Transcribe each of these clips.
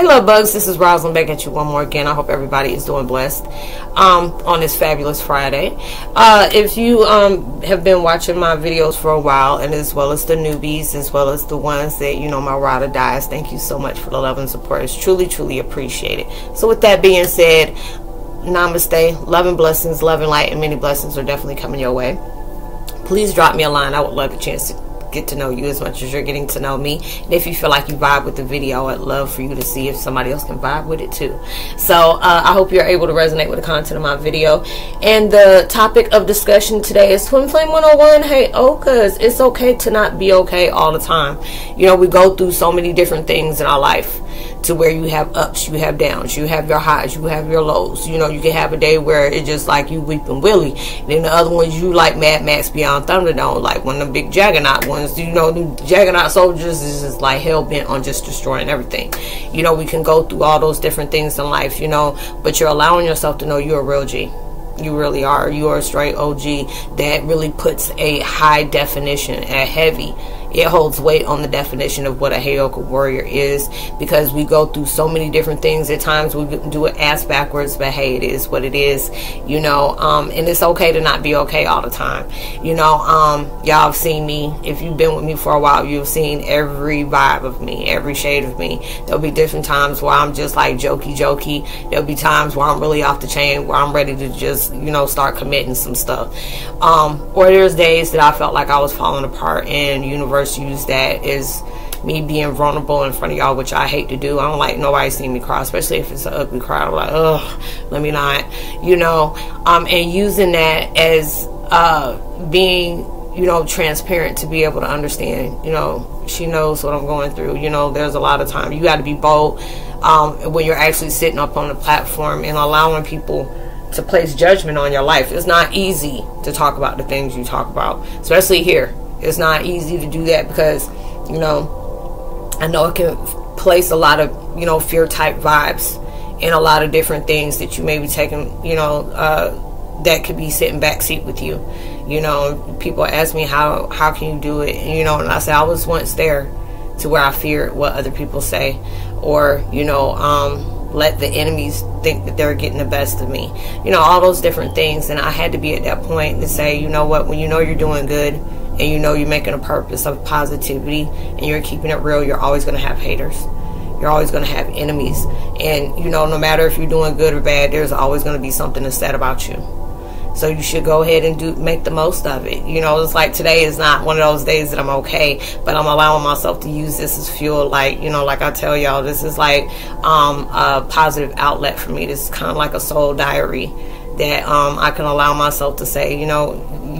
Hey, love bugs. This is Roslynn back at you one more again. I hope everybody is doing blessed um, on this fabulous Friday. Uh, if you um, have been watching my videos for a while, and as well as the newbies, as well as the ones that you know, my ride or dies, thank you so much for the love and support. It's truly, truly appreciated. So, with that being said, namaste, love and blessings, love and light, and many blessings are definitely coming your way. Please drop me a line. I would love a chance to get to know you as much as you're getting to know me. And if you feel like you vibe with the video, I'd love for you to see if somebody else can vibe with it too. So uh, I hope you're able to resonate with the content of my video. And the topic of discussion today is Twin Flame 101. Hey, cause it's okay to not be okay all the time. You know, we go through so many different things in our life to where you have ups, you have downs, you have your highs, you have your lows. You know, you can have a day where it's just like you weeping Willie. And then the other ones you like Mad Max Beyond Thunderdome, like one of the big Juggernaut ones. You know, the Juggernaut soldiers is just like hell bent on just destroying everything. You know, we can go through all those different things in life, you know, but you're allowing yourself to know you're a real G. You really are. You are a straight OG that really puts a high definition, a heavy it holds weight on the definition of what a Heyoka warrior is because we go through so many different things. At times we do it ass backwards, but hey, it is what it is, you know. Um, and it's okay to not be okay all the time, you know. Um, y'all have seen me. If you've been with me for a while, you've seen every vibe of me, every shade of me. There'll be different times where I'm just like jokey, jokey. There'll be times where I'm really off the chain, where I'm ready to just, you know, start committing some stuff. Um, or there's days that I felt like I was falling apart in universe first use that is me being vulnerable in front of y'all, which I hate to do. I don't like nobody seeing me cry, especially if it's an ugly cry. I'm like, ugh, let me not, you know. Um, and using that as uh, being, you know, transparent to be able to understand, you know, she knows what I'm going through. You know, there's a lot of time you got to be bold um, when you're actually sitting up on the platform and allowing people to place judgment on your life. It's not easy to talk about the things you talk about, especially here it's not easy to do that because, you know, I know it can place a lot of, you know, fear type vibes in a lot of different things that you may be taking, you know, uh, that could be sitting backseat with you. You know, people ask me how how can you do it, and, you know, and I say I was once there to where I feared what other people say, or you know, um, let the enemies think that they're getting the best of me. You know, all those different things, and I had to be at that point to say, you know what, when you know you're doing good and you know you're making a purpose of positivity and you're keeping it real, you're always going to have haters. You're always going to have enemies. And, you know, no matter if you're doing good or bad, there's always going to be something to said about you. So you should go ahead and do make the most of it. You know, it's like today is not one of those days that I'm okay, but I'm allowing myself to use this as fuel. Like, you know, like I tell y'all, this is like um, a positive outlet for me. This is kind of like a soul diary that um, I can allow myself to say, you know,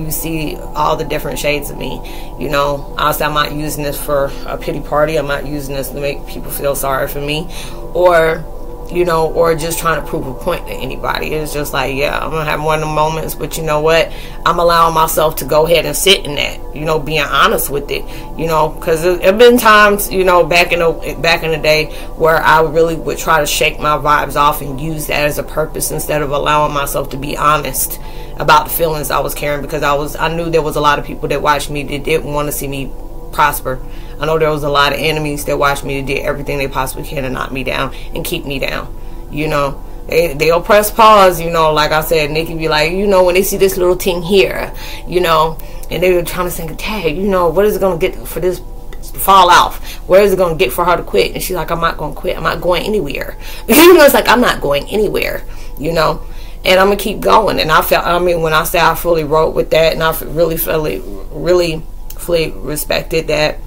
you see all the different shades of me. You know, honestly, I'm not using this for a pity party. I'm not using this to make people feel sorry for me, or you know, or just trying to prove a point to anybody. It's just like, yeah, I'm gonna have one of the moments, but you know what? I'm allowing myself to go ahead and sit in that. You know, being honest with it. You know, because there have been times, you know, back in the back in the day where I really would try to shake my vibes off and use that as a purpose instead of allowing myself to be honest about the feelings I was carrying because I was I knew there was a lot of people that watched me that didn't want to see me prosper. I know there was a lot of enemies that watched me to do everything they possibly can to knock me down and keep me down. You know, they they'll press pause. You know, like I said, Nikki be like, you know, when they see this little thing here, you know, and they were trying to think, tag, you know, what is it gonna get for this fall off? Where is it gonna get for her to quit? And she's like, I'm not gonna quit. I'm not going anywhere. you know, it's like I'm not going anywhere. You know, and I'm gonna keep going. And I felt, I mean, when I say I fully wrote with that, and I really, fully, really fully respected that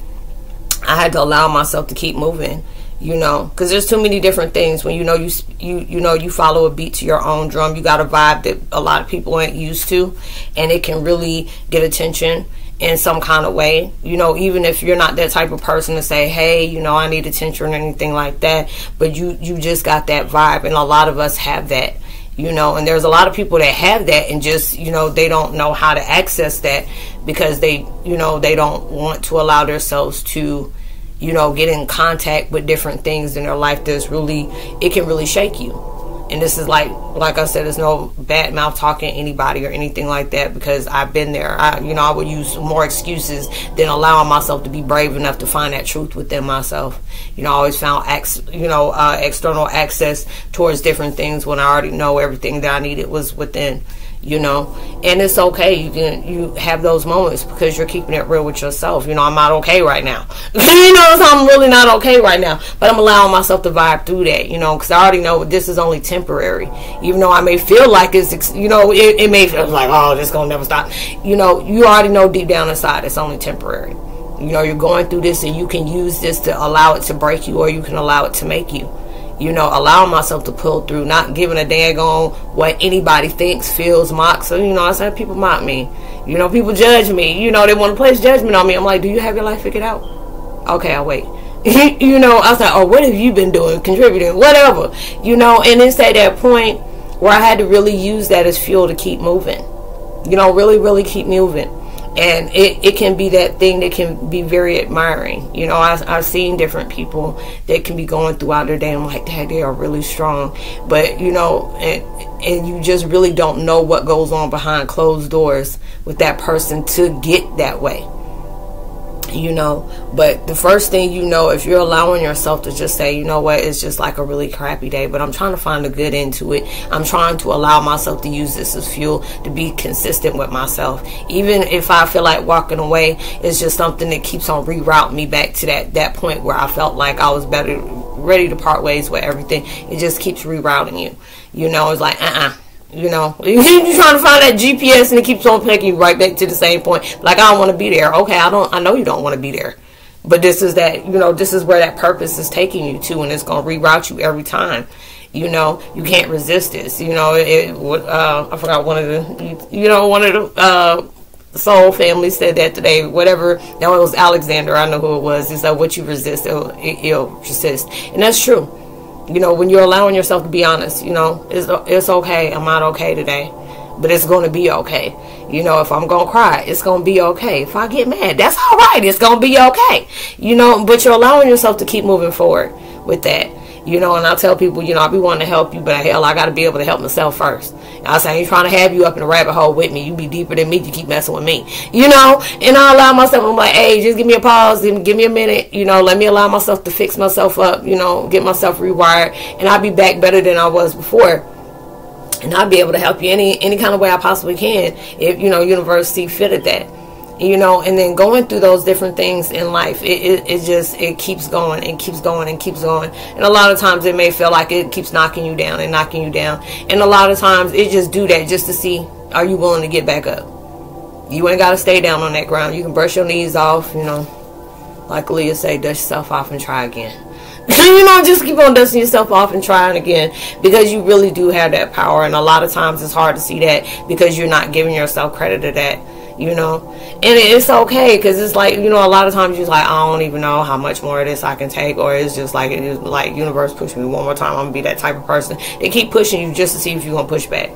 I had to allow myself to keep moving, you know, because there's too many different things when you know you you you know you follow a beat to your own drum. You got a vibe that a lot of people ain't used to, and it can really get attention in some kind of way. You know, even if you're not that type of person to say, "Hey, you know, I need attention" or anything like that, but you you just got that vibe, and a lot of us have that you know and there's a lot of people that have that and just you know they don't know how to access that because they you know they don't want to allow themselves to you know get in contact with different things in their life that's really it can really shake you and this is like like I said, there's no bad mouth talking anybody or anything like that because I've been there. I you know I would use more excuses than allowing myself to be brave enough to find that truth within myself. You know, I always found ex you know uh, external access towards different things when I already know everything that I needed was within you know? And it's okay you can you have those moments because you're keeping it real with yourself. You know i'm not okay right now. You know so i'm really not okay right now. But i'm allowing myself to vibe through that you know because i already know this is only temporary. Even though i may feel like it's you know it, it may feel like oh this gonna never stop. You know you already know deep down inside it's only temporary. You know you're going through this and you can use this to allow it to break you or you can allow it to make you you know, allowing myself to pull through, not giving a dang on what anybody thinks, feels, mocks. So, you know, I said people mock me. You know, people judge me. You know, they want to place judgment on me. I'm like, do you have your life figured out? Okay, I'll wait. you know, I was like, oh, what have you been doing, contributing, whatever. You know, and it's at that point where I had to really use that as fuel to keep moving. You know, really, really keep moving and it, it can be that thing that can be very admiring. You know I've, I've seen different people that can be going throughout their day i'm like dad they are really strong. But you know and, and you just really don't know what goes on behind closed doors with that person to get that way you know. But the first thing you know if you're allowing yourself to just say you know what? It's just like a really crappy day but i'm trying to find a good into it. I'm trying to allow myself to use this as fuel to be consistent with myself. Even if i feel like walking away it's just something that keeps on rerouting me back to that that point where i felt like i was better ready to part ways with everything. It just keeps rerouting you. You know it's like uh-uh you know, you're trying to find that GPS and it keeps on taking you right back to the same point. Like I don't want to be there. Okay, I don't. I know you don't want to be there, but this is that. You know, this is where that purpose is taking you to, and it's gonna reroute you every time. You know, you can't resist this. You know, it. Uh, I forgot one of the. You know, one of the. Uh, soul family said that today. Whatever. Now it was Alexander. I know who it was. It's like what you resist, it'll, it'll resist, and that's true you know, when you're allowing yourself to be honest, you know, it's, it's okay. I'm not okay today, but it's going to be okay. You know, if I'm going to cry, it's going to be okay. If I get mad, that's all right. It's going to be okay. You know, but you're allowing yourself to keep moving forward with that. You know, and I tell people, you know, I be wanting to help you, but hell, I got to be able to help myself first. I say, I ain't trying to have you up in the rabbit hole with me. You be deeper than me. You keep messing with me. You know, and I allow myself, I'm like, hey, just give me a pause. Give me, give me a minute. You know, let me allow myself to fix myself up, you know, get myself rewired. And I'll be back better than I was before and I'll be able to help you any any kind of way I possibly can if you know university fitted that you know and then going through those different things in life it, it, it, just it keeps going and keeps going and keeps going. And a lot of times it may feel like it keeps knocking you down and knocking you down. And a lot of times it just do that just to see are you willing to get back up? You ain't got to stay down on that ground. You can brush your knees off you know. Like Aaliyah say dust yourself off and try again. You know just keep on dusting yourself off and trying again. Because you really do have that power. And a lot of times it's hard to see that because you're not giving yourself credit to that you know? And it's okay because it's like you know a lot of times you're like i don't even know how much more of this i can take or it's just like it is like universe push me one more time i'm gonna be that type of person. They keep pushing you just to see if you're gonna push back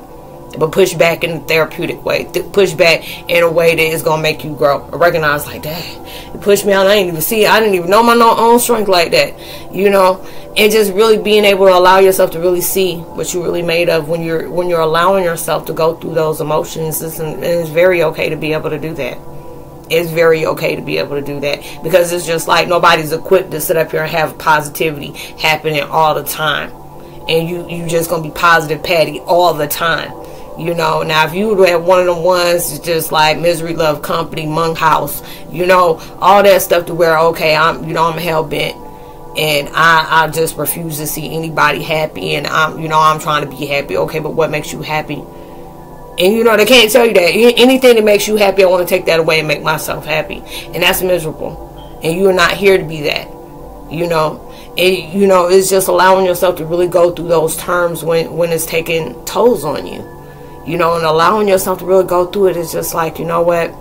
but push back in a therapeutic way push back in a way that is gonna make you grow. Recognize like that you pushed me out i didn't even see it i didn't even know my own strength like that you know? And just really being able to allow yourself to really see what you're really made of when you're when you're allowing yourself to go through those emotions it's, it's very okay to be able to do that. It's very okay to be able to do that because it's just like nobody's equipped to sit up here and have positivity happening all the time. And you you're just gonna be positive patty all the time you know, now if you would have one of the ones just like misery, love, company, monk house, you know, all that stuff to where okay, I'm you know I'm hell bent, and I I just refuse to see anybody happy, and I'm you know I'm trying to be happy. Okay, but what makes you happy? And you know they can't tell you that anything that makes you happy, I want to take that away and make myself happy, and that's miserable. And you're not here to be that, you know. And you know it's just allowing yourself to really go through those terms when when it's taking tolls on you you know, and allowing yourself to really go through it is just like, you know what?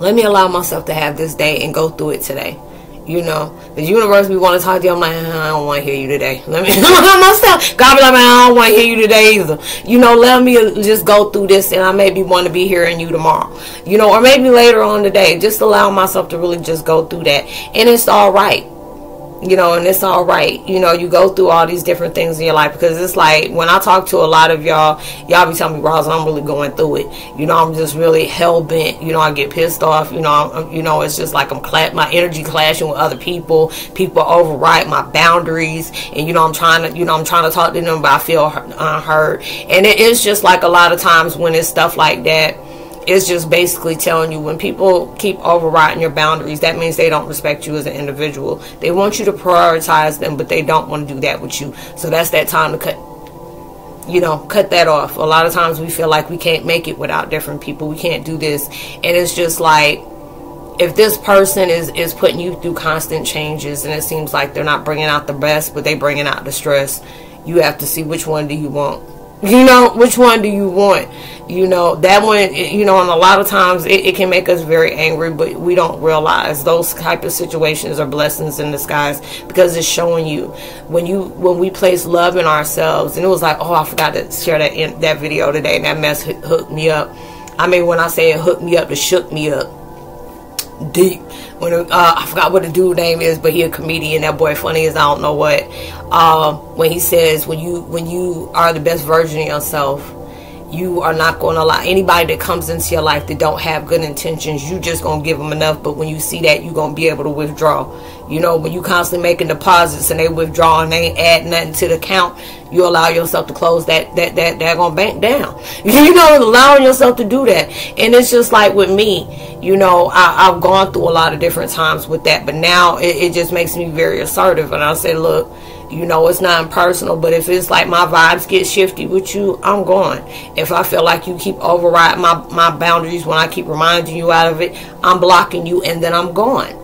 Let me allow myself to have this day and go through it today. You know, the universe we want to talk to you. I'm like, uh-huh, I don't want to hear you today. Let me allow myself. God be like, I don't want to hear you today either. You know, let me just go through this, and I maybe want to be hearing you tomorrow. You know, or maybe later on today. Just allow myself to really just go through that, and it's all right. You know, and it's all right. You know, you go through all these different things in your life because it's like when I talk to a lot of y'all, y'all be telling me, Roz, I'm really going through it. You know, I'm just really hell bent. You know, I get pissed off. You know, I'm, you know, it's just like I'm cla- my energy clashing with other people. People override my boundaries, and you know, I'm trying to, you know, I'm trying to talk to them, but I feel unheard. And it is just like a lot of times when it's stuff like that it's just basically telling you when people keep overriding your boundaries, that means they don't respect you as an individual. They want you to prioritize them, but they don't want to do that with you. So that's that time to cut you know, cut that off. A lot of times we feel like we can't make it without different people. We can't do this. And it's just like if this person is is putting you through constant changes and it seems like they're not bringing out the best, but they bringing out the stress, you have to see which one do you want you know, which one do you want? You know, that one, you know, and a lot of times it, it, can make us very angry, but we don't realize those type of situations are blessings in disguise because it's showing you when you, when we place love in ourselves. And it was like, oh, I forgot to share that in that video today and that mess hooked me up. I mean, when I say it hooked me up, it shook me up deep. When uh, I forgot what the dude name is, but he a comedian. That boy funny as I don't know what. Uh, when he says when you when you are the best version of yourself, you are not going to allow anybody that comes into your life that don't have good intentions. You just gonna give them enough, but when you see that, you gonna be able to withdraw. You know, when you constantly making deposits and they withdraw and they ain't add nothing to the account, you allow yourself to close that that that that gonna bank down. You know, allowing yourself to do that, and it's just like with me. You know, I, have gone through a lot of different times with that, but now it, it just makes me very assertive, and I say, look you know, it's not personal, but if it's like my vibes get shifty with you, I'm going. If I feel like you keep overriding my, my boundaries when I keep reminding you out of it, I'm blocking you and then I'm gone.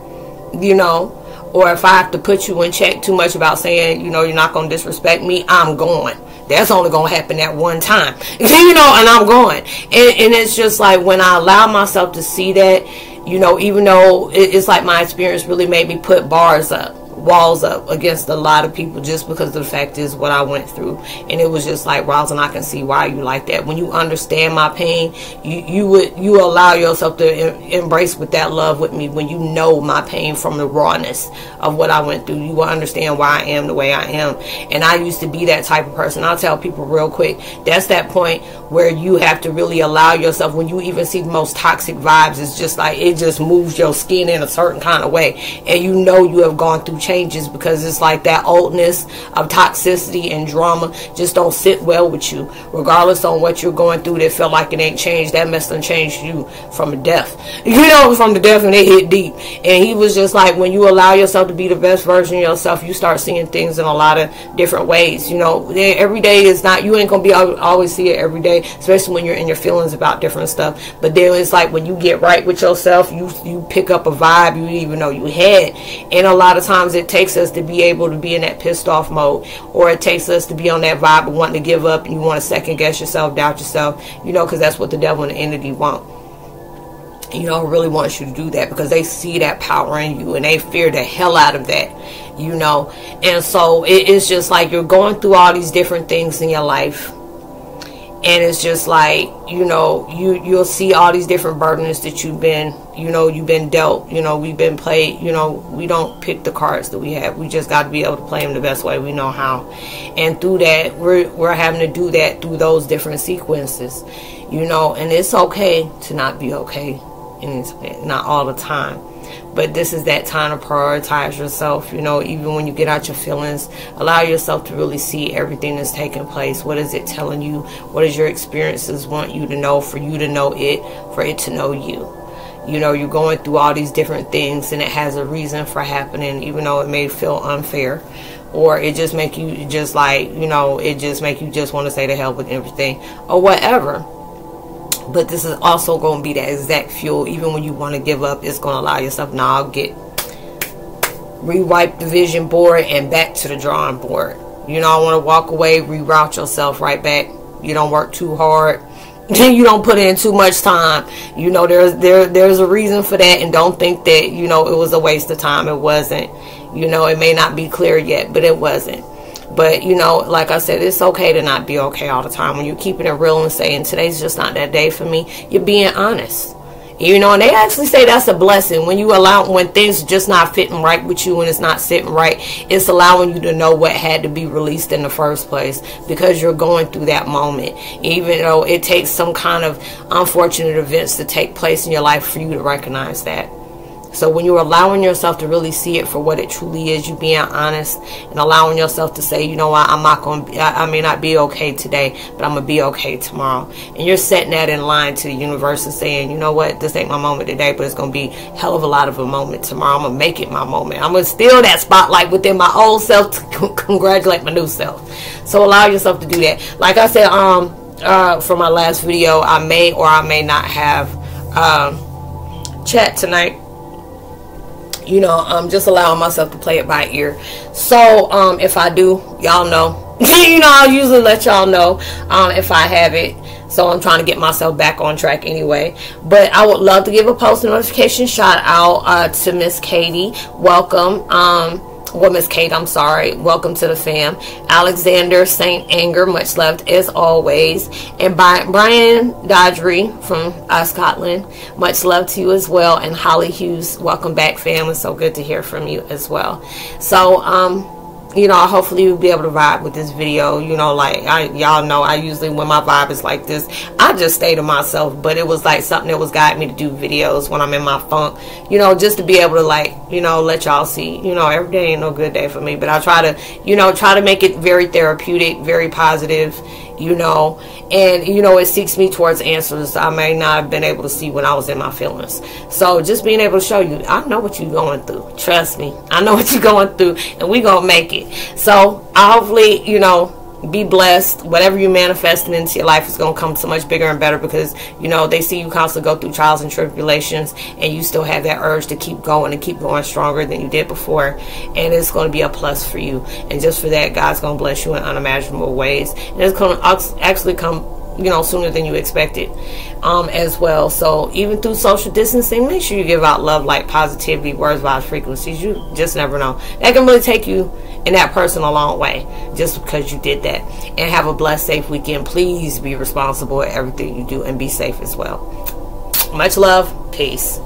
You know, or if I have to put you in check too much about saying, you know, you're not going to disrespect me, I'm going. That's only going to happen at one time. you know, and I'm going. And, and it's just like when I allow myself to see that, you know, even though it's like my experience really made me put bars up walls up against a lot of people just because the fact is what I went through. And it was just like, Roz, and I can see why you like that. When you understand my pain, you, you would, you allow yourself to em- embrace with that love with me when you know my pain from the rawness of what I went through. You will understand why I am the way I am. And I used to be that type of person. I'll tell people real quick, that's that point where you have to really allow yourself, when you even see the most toxic vibes, it's just like, it just moves your skin in a certain kind of way. And you know you have gone through changes because it's like that oldness of toxicity and drama just don't sit well with you. Regardless on what you're going through that feel like it ain't changed, that mess done changed you from death. You know, from the death and it hit deep. And he was just like, when you allow yourself to be the best version of yourself, you start seeing things in a lot of different ways. You know, every day is not, you ain't to be always see it every day, especially when you're in your feelings about different stuff. But then it's like when you get right with yourself, you, you pick up a vibe you even know you had. And a lot of times it takes us to be able to be in that pissed off mode, or it takes us to be on that vibe of wanting to give up and you want to second guess yourself, doubt yourself, you know, because that's what the devil and the entity want. You know, really wants you to do that because they see that power in you and they fear the hell out of that, you know. And so it, it's just like you're going through all these different things in your life and it's just like you know you you'll see all these different burdens that you've been you know you've been dealt. You know we've been played you know we don't pick the cards that we have. We just got to be able to play them the best way we know how. And through that we're we're having to do that through those different sequences you know. And it's okay to not be okay and it's not all the time but this is that time to prioritize yourself you know even when you get out your feelings. Allow yourself to really see everything that's taking place. What is it telling you? What does your experiences want you to know for you to know it for it to know you? You know you're going through all these different things and it has a reason for happening even though it may feel unfair. Or it just make you just like you know it just make you just want to say the hell with everything or whatever but this is also going to be that exact fuel. Even when you want to give up, it's going to allow yourself, now get rewipe the vision board and back to the drawing board. You know, I want to walk away, reroute yourself right back. You don't work too hard. you don't put in too much time. You know, there's there there's a reason for that, and don't think that you know it was a waste of time. It wasn't. You know, it may not be clear yet, but it wasn't. But you know, like I said, it's okay to not be okay all the time. When you're keeping it real and saying today's just not that day for me, you're being honest. You know, and they actually say that's a blessing when you allow when things just not fitting right with you and it's not sitting right. It's allowing you to know what had to be released in the first place because you're going through that moment. Even though it takes some kind of unfortunate events to take place in your life for you to recognize that. So when you're allowing yourself to really see it for what it truly is, you being honest and allowing yourself to say, you know what, I'm not going to, I may not be okay today, but I'm going to be okay tomorrow. And you're setting that in line to the universe and saying, you know what, this ain't my moment today, but it's going to be hell of a lot of a moment tomorrow. I'm going to make it my moment. I'm going to steal that spotlight within my old self to congratulate my new self. So allow yourself to do that. Like I said, um, uh, for my last video, I may or I may not have, um, chat tonight you know i'm just allowing myself to play it by ear. So um if i do y'all know. You know i'll usually let y'all know um if i have it. So i'm trying to get myself back on track anyway. But i would love to give a post notification shout out uh, to miss katie. Welcome um well, Miss Kate, I'm sorry. Welcome to the fam. Alexander St. Anger, much loved as always. And by Brian Dodgery from uh, Scotland, much love to you as well. And Holly Hughes, welcome back, fam. It's so good to hear from you as well. So, um, you know, hopefully you'll be able to vibe with this video. You know, like I y'all know I usually when my vibe is like this, I just stay to myself. But it was like something that was guiding me to do videos when I'm in my funk. You know, just to be able to like, you know, let y'all see. You know, every day ain't no good day for me. But I try to, you know, try to make it very therapeutic, very positive, you know, and you know it seeks me towards answers I may not have been able to see when I was in my feelings. So just being able to show you, I know what you're going through. Trust me, I know what you're going through, and we gonna make it. So hopefully, you know, be blessed. Whatever you manifesting into your life is going to come so much bigger and better because, you know, they see you constantly go through trials and tribulations and you still have that urge to keep going and keep going stronger than you did before. And it's going to be a plus for you. And just for that, God's going to bless you in unimaginable ways. And it's going to actually come you know, sooner than you expected um, as well. So even through social distancing, make sure you give out love, like positivity, words, vibes, frequencies. You just never know. That can really take you and that person a long way just because you did that. And have a blessed, safe weekend. Please be responsible at everything you do and be safe as well. Much love. Peace.